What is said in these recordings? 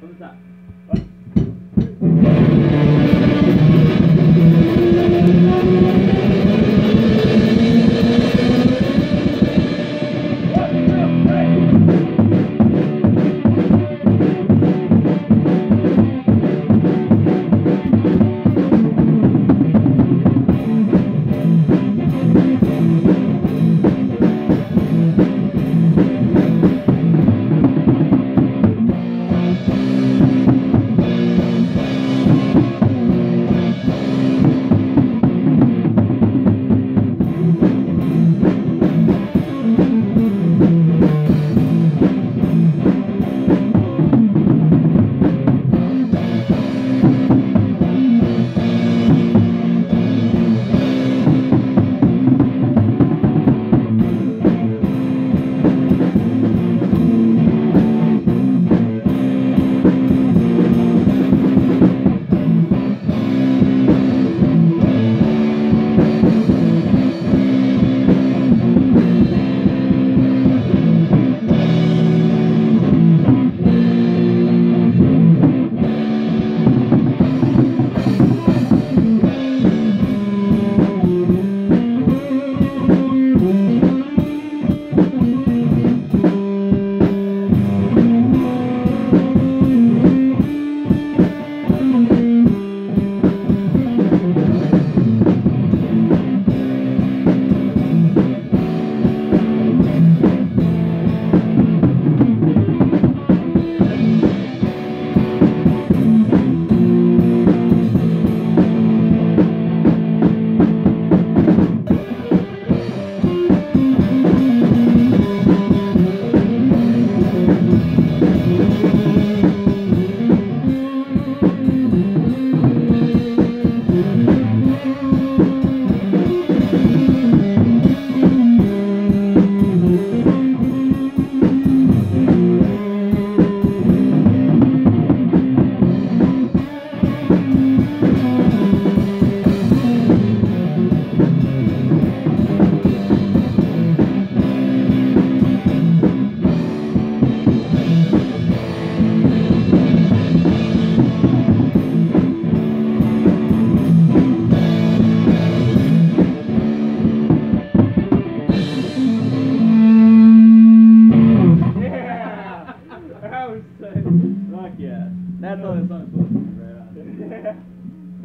これさ。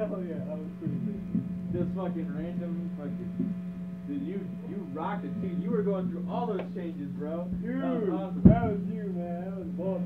Hell yeah, that was pretty sick. Just fucking random fucking. Dude, you you rocked it too. You were going through all those changes, bro. Dude, That was awesome. that was you, man. That was both